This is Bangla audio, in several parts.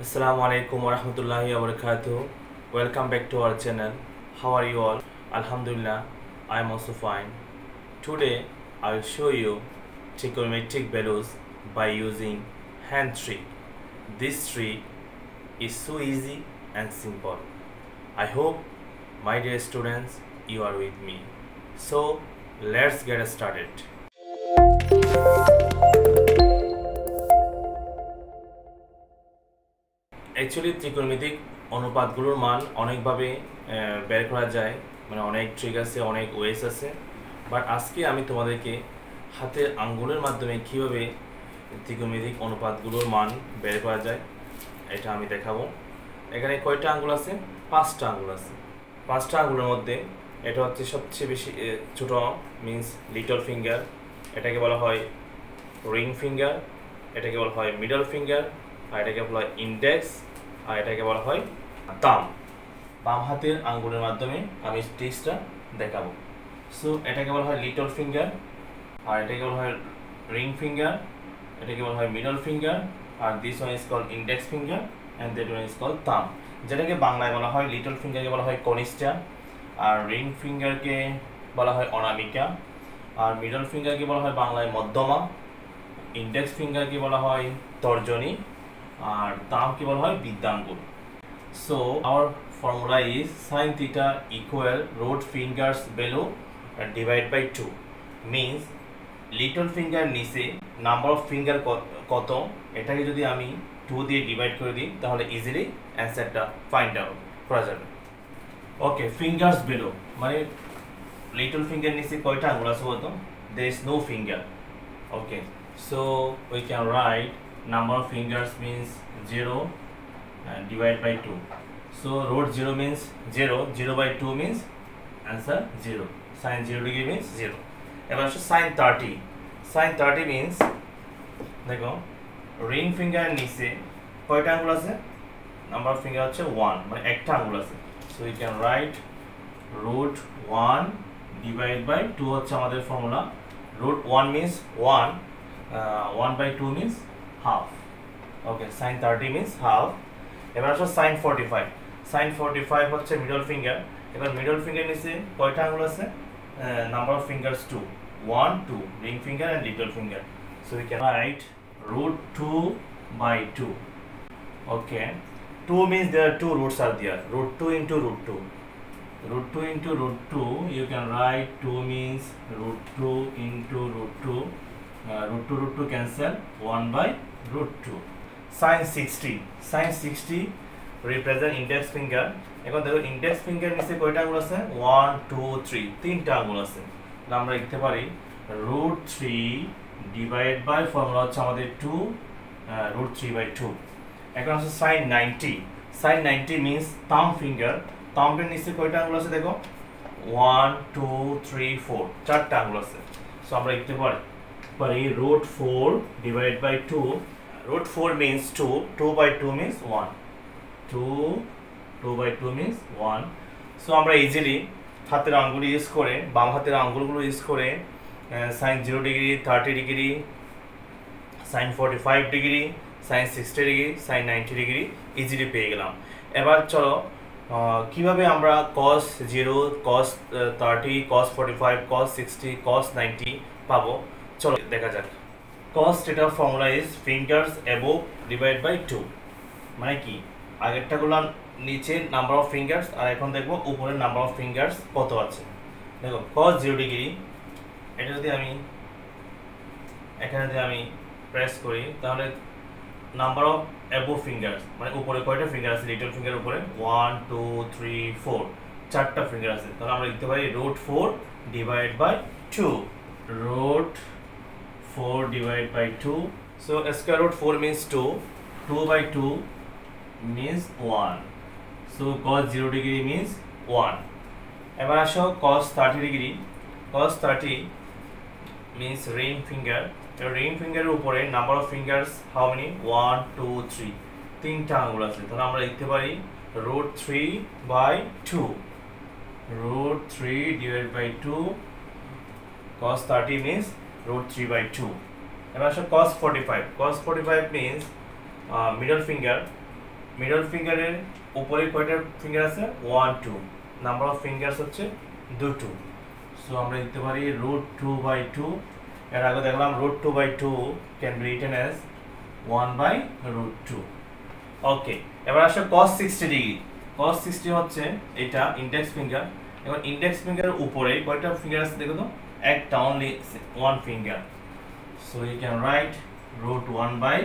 Assalamu alaikum warahmatullahi wabarakatuh. Welcome back to our channel. How are you all? Alhamdulillah, I am also fine. Today I will show you trigonometric values by using hand trick. This trick is so easy and simple. I hope my dear students you are with me. So let's get started. Actually ত্রিকোণমিতিক অনুপাতগুলোর মান অনেকভাবে বের করা যায়। মানে অনেক ট্রিক আছে, অনেক ওয়েস আছে। বাট আজকে আমি তোমাদেরকে হাতের আঙ্গুলের মাধ্যমে কীভাবে ত্রিকোণমিতিক অনুপাতগুলোর মান বের করা যায়, এটা আমি দেখাবো। এখানে কয়টা আঙ্গুল আছে? পাঁচটা আঙ্গুল আছে। পাঁচটা আঙ্গুলের মধ্যে, এটা হচ্ছে সবচেয়ে বেশি ছোট মিন্স লিটল ফিঙ্গার এটাকে বলা হয় রিং ফিঙ্গার এটাকে বলা হয় মিডল ফিঙ্গার আর এটাকে বলা হয় ইন্ডেক্স আর এটাকে বলা হয় তাম বাম হাতের আঙ্গুলের মাধ্যমে আমি স্টিচটা দেখাবো। সো এটাকে বলা হয় লিটল ফিঙ্গার আর এটাকে বলা হয় রিং ফিঙ্গার এটাকে বলা হয় middle finger R this one is call index finger and that one is call thumb যেটাকে বাংলায় বলা হয় লিটল ফিঙ্গারকে বলা হয় কনিষ্ঠা, আর রিং ফিঙ্গারকে বলা হয় অনামিকা, আর মিডল ফিঙ্গারকে বলা হয় বাংলায় মধ্যমা। ইন্ডেক্স ফিঙ্গারকে বলা হয় তর্জনী। আর তামকে বলা হয়? বিদ্যাঙ্গুল। So our formula is sine theta equal root fingers below divide by two means little finger নিচে নাম্বার অফ ফিঙ্গার কত? এটাকে যদি আমি টু দিয়ে ডিভাইড করে দিই, তাহলে ইজিলি অ্যান্সারটা ফাইন্ড আউট করা যাবে। ওকে ফিঙ্গার্স বেলো মানে লিটল ফিঙ্গার নিচে কয়টা আঙুল আছে বলতো? There is no finger okay so we can write number of fingers means 0 and divide by 2 so root 0 means 0 0 by 2 means answer 0 sin 0 degree means 0 এবার আসছে sin 30 sin 30 means দেখো রিং ফিঙ্গার নিচে কয়টা আঙ্গুল আছে নাম্বার অফ ফিঙ্গার হচ্ছে 1 মানে একটা আঙ্গুল আছে so you can write root 1 divide by 2 হচ্ছে আমাদের formula root 1 means 1 uh, 1 by 2 means half. Okay sine thirty means half এবার আসো sine forty five sine forty five হচ্ছে মিডল ফিঙ্গার এবার মিডল ফিঙ্গার নিচে কয়টা আঙুল আছে? Number of fingers two one two ring finger and little finger so we can write root two by two okay two means there two roots R there root two into root two root 2 into root 2 you can write 2 means root 2 into root 2 uh, root 2 root 2 cancel. 1 by root 2 sin 60 sin 60 represent index finger. এখন দেখো ইন্ডেক্স ফিঙ্গার নিচে কয়টা আঙুল আছে? 1 2 3 তিনটা আঙুল আছে। আমরা লিখতে পারি root 3 ডিভাইড বাই ফর্মুলা হচ্ছে আমাদের 2 root 3 by 2 এখন sin 90 sin 90 means thumb finger. থাম্বের নিচে কয়টা আঙ্গুল আছে দেখো? ওয়ান টু থ্রি ফোর চারটা আঙ্গুল আছে। সো আমরা লিখতে পারি পারি root four divide by two root four means two two by two means one two two by two means one so আমরা ইজিলি হাতের আঙ্গুল ইউজ করে, বাম হাতের আঙ্গুলগুলো ইউজ করে sine zero degree thirty degree sine forty five degree sine sixty degree sine ninety degree easily পেয়ে গেলাম। এবার চলো কীভাবে আমরা cos zero cos thirty cos forty five cos sixty cos ninety পাবো? চলো, দেখা যাক। কস্ট এটা formula is fingers above divide by two মানে কি? আগেরটা করলাম নিচে নাম্বার অফ ফিঙ্গার্স আর এখন দেখব উপরে নাম্বার অফ ফিঙ্গার্স কত আছে। দেখো কস জিরো ডিগ্রি এটা যদি আমি, এখানে যদি আমি প্রেস করি, তাহলে নাম্বার অফ অ্যাবো ফিঙ্গার্স মানে উপরে কয়টা ফিঙ্গার আছে? লিটল ফিঙ্গার উপরে। ওয়ান টু থ্রি ফোর চারটা ফিঙ্গার আছে। তাহলে আমরা লিখতে পারি root four divide by two road 4 divided by 2. So square root 4 means 2. 2 by 2 means 1. So cos 0 degree means 1. এবার show cos 30 degree. cos 30 means ring finger. A ring finger number of fingers how many one two three তিনটা আঙুল আছে তাহলে আমরা number পারি root three by two root 3 divided by 2 cos 30 means root 3 by 2 এবার আসো cos 45 cos 45 means middle finger. Middle ফিঙ্গারের উপরে কয়টা ফিঙ্গার আছে? One two number of fingers হচ্ছে দুটো। সো আমরা লিখতে পারি রুট টু বাই টু এর আগে দেখলাম root two by two can be written as one by root two okay এবার আসে cos sixty degree cos sixty হচ্ছে এটা ইন্ডেক্স ফিঙ্গার এবার ইন্ডেক্স ফিঙ্গারের উপরে কয়টা ফিঙ্গার আছে দেখো তো একটা only one finger so you can write root 1 by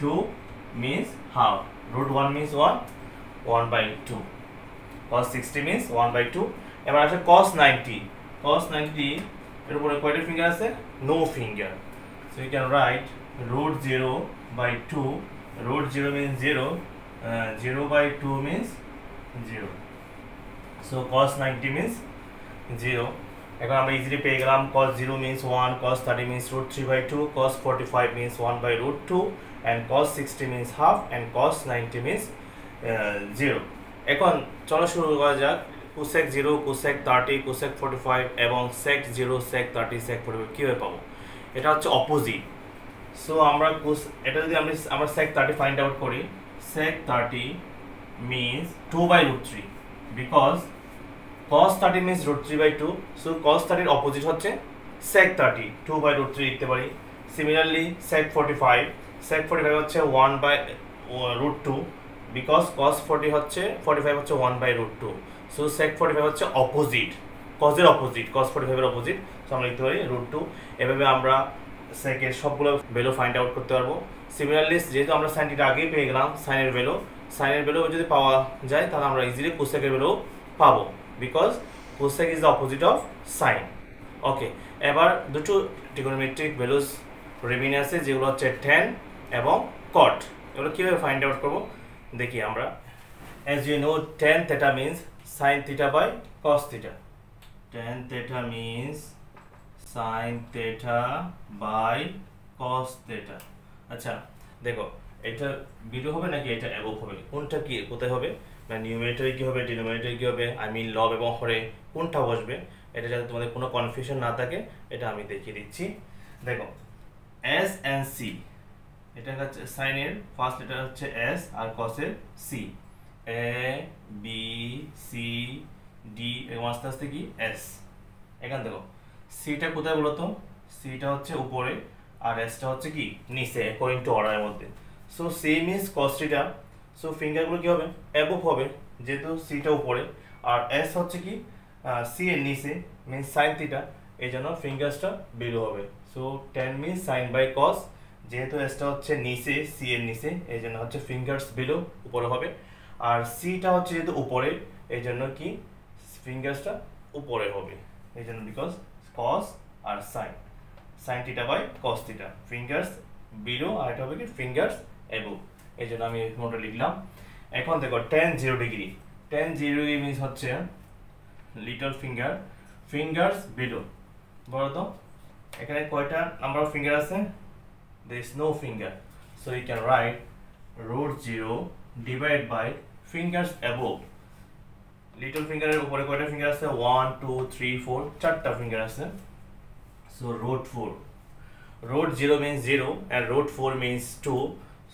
2 means half root 1 means 1 1 by 2 cos 60 means 1 by 2 এবার আসে cos 90 cos 90 এর উপরে কয়টা ফিঙ্গার আছে no finger so you can write root 0 by 2 root 0 means 0 uh, 0 by 2 means 0 so cos 90 means 0 এখন আমরা ইজিলি পেয়ে গেলাম cos zero means one cos thirty means root three by two cos forty five means one by root two and cos sixty means half and cos ninety means zero এখন চলো শুরু করা যাক। Cosec zero cosec thirty cosec forty five এবং sec zero sec thirty sec forty five কীভাবে পাবো? এটা হচ্ছে অপোজিট সো আমরা কুস এটা যদি আমি, আমরা সেক থার্টি ফাইন্ড আউট করি sec thirty means two by root three because cos 30 means root 3 by 2 so, cos 30 এর অপোজিট হচ্ছে sec 30 2 by root 3 লিখতে পারি। সিমিলারলি sec 45 sec 45 হচ্ছে 1 by root 2 because cos 40 হচ্ছে 45 হচ্ছে 1 by root 2 so, sec 45 হচ্ছে অপোজিট cos এর অপোজিট cos 45 এর অপোজিট সো আমরা লিখতে পারি root 2 এভাবে আমরা sec এর সবগুলো ভ্যালু ফাইন্ড আউট করতে পারব। সিমিলারলি যেহেতু আমরা sin থিটা আগেই পেয়ে গেলাম, sin এর ভ্যালু sin এর ভ্যালু যদি পাওয়া যায়, তাহলে আমরা ইজিলি cosec এর ভ্যালু পাবো। Because cosec is the opposite of sine okay এবার দুটো টিকোনোমেট্রিক ভ্যালুস রেমিনে আছে, যেগুলো হচ্ছে টেন এবং কট এগুলো কীভাবে ফাইন্ড আউট করব? দেখি আমরা। As you know tan theta means sine theta by cos theta tan theta means sine theta by cos theta আচ্ছা দেখো, এটা বিলু হবে নাকি এটা অ্যাবোভ হবে? কোনটা কি, কোথায় হবে? মানে নিউমিনেটরে কি হবে ডিনোমিনেটরে কি হবে আই মিন লব এবং হরে কোনটা বসবে, এটা যাতে তোমাদের কোনো কনফিউশন না থাকে, এটা আমি দেখিয়ে দিচ্ছি। দেখো এস অ্যান্ড সি এটা হচ্ছে সাইনের ফার্স্ট লেটার হচ্ছে এস আর কসের C A B C D এবং আস্তে আস্তে কি? এস এখান দেখো সিটা কোথায় বলো তো? সিটা হচ্ছে উপরে, আর এসটা হচ্ছে কি? নিচে অ্যাকর্ডিং টু অর্ডারের মধ্যে। So C means cos theta so ফিঙ্গারগুলো কি হবে? অ্যাবভ হবে, যেহেতু সিটা উপরে। আর এস হচ্ছে কি? সি এর নিচে মিনস সাইন থিটা এই জন্য ফিঙ্গার্সটা বিলো হবে। So tan means sine by cos যেহেতু এসটা হচ্ছে নিচে সি এর নিচে, এই জন্য হচ্ছে ফিঙ্গার্স বিলো উপরে হবে। আর সিটা হচ্ছে যেহেতু উপরে, এই জন্য কি? ফিঙ্গার্সটা উপরে হবে। এই জন্য because cos R sine sine theta by cos theta fingers below আর এটা হবে কি? ফিঙ্গার্স এবো এই জন্য আমি মোটা লিখলাম। এখন দেখো tan zero degree tan zero degree means হচ্ছে লিটল ফিঙ্গার ফিঙ্গার্স বিলো বলো তো, এখানে কয়টা নাম্বার অফ ফিঙ্গার আছে? There is no finger so you can write root 0 divided by fingers above little ফিঙ্গারের উপরে কয়টা ফিঙ্গার আছে? 1 2 3 4 চারটা ফিঙ্গার আছে। So root 4 root 0 means 0 and root 4 means 2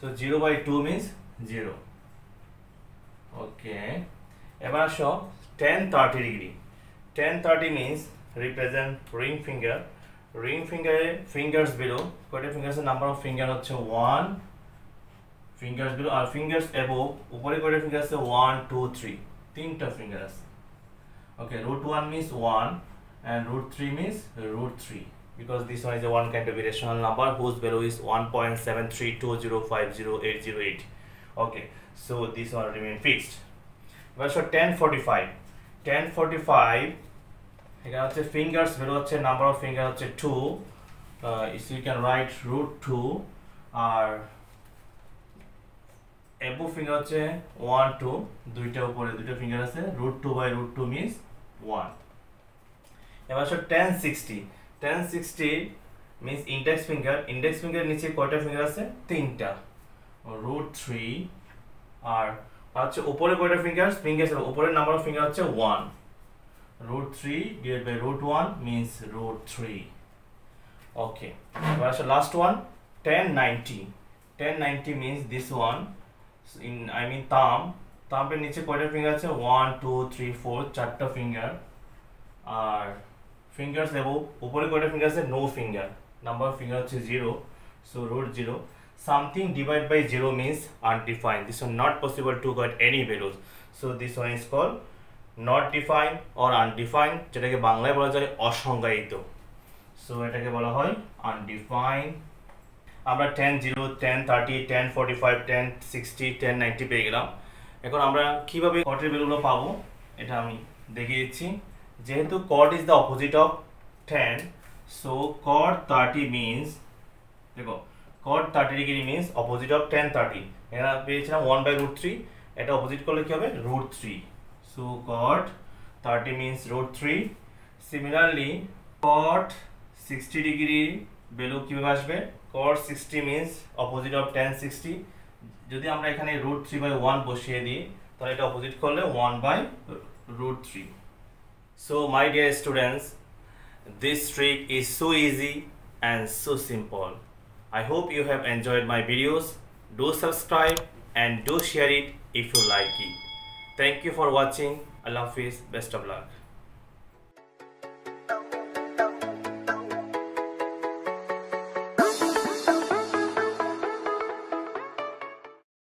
so 0 by 2 means 0 okay এবার আসো 10 30 degree 10 30 means represent ring finger ring finger fingers below কয়টা ফিঙ্গার আছে নাম্বার অফ ফিঙ্গার হচ্ছে 1 ফিঙ্গার্স below আর ফিঙ্গার্স above উপরে কয়টা ফিঙ্গার আছে 1 2 3 তিনটা ফিঙ্গার আছে ওকে root 1 means 1 and root 3 means root 3 because this one is a one kind of irrational number, whose value is 1.732050808 okay, so this one remain fixed. এবার so 1045 1045 এখানে হচ্ছে ফিঙ্গার্স ভ্যালু হচ্ছে নাম্বার অফ ফিঙ্গার হচ্ছে 2 is you can write root 2 আর এবো ফিঙ্গার হচ্ছে 1 2 দুইটা উপরে দুইটা ফিঙ্গার আছে রুট 2 বাই রুট 2 মিন্স 1 এবার হচ্ছে 1060 1060 means index finger index finger নিচে কয়টা ফিঙ্গার আছে? তিনটা। রুট 3 আর হচ্ছে উপরে কয়টা ফিঙ্গার ফিঙ্গার উপরের নাম্বার অফ ফিঙ্গার হচ্ছে one root three 1 root 3 divided by root 1 means root 3 okay so last one. 1090 1090 means this one. In I mean thumb তাম্পের নিচে কয়টা ফিঙ্গার আছে? ওয়ান টু থ্রি ফোর চারটা ফিঙ্গার আর ফিঙ্গার্স দেবো উপরে কয়টা ফিঙ্গার আছে? নো ফিঙ্গার নাম্বার ফিঙ্গার হচ্ছে zero so root zero something divided by zero means undefined. This one not possible to get any values. So this one is called not defined or undefined, যেটাকে বাংলায় বলা যায় অসংজ্ঞায়িত। সো এটাকে বলা হয় আনডিফাইন্ড আমরা tan zero tan thirty tan forty five tan sixty tan ninety পেয়ে গেলাম। এখন আমরা কীভাবে কটের ভ্যালুগুলো পাবো? এটা আমি দেখিয়ে দিচ্ছি। যেহেতু cot is the opposite of tan so cot thirty means দেখো cot thirty degree means opposite of tan thirty এরা পেয়েছিলাম ওয়ান বাই রুট থ্রি এটা অপোজিট করলে কী হবে? Root three so cot thirty means root three similarly cot sixty degree value কীভাবে আসবে? Cot sixty means opposite of tan sixty যদি আমরা এখানে রুট থ্রি বাই ওয়ান বসিয়ে দিই, তাহলে এটা অপোজিট করলে one by root three So my dear students, this trick is so easy and so simple. I hope you have enjoyed my videos. Do subscribe and do share it if you like it. Thank you for watching. Allah Hafiz. Best of luck.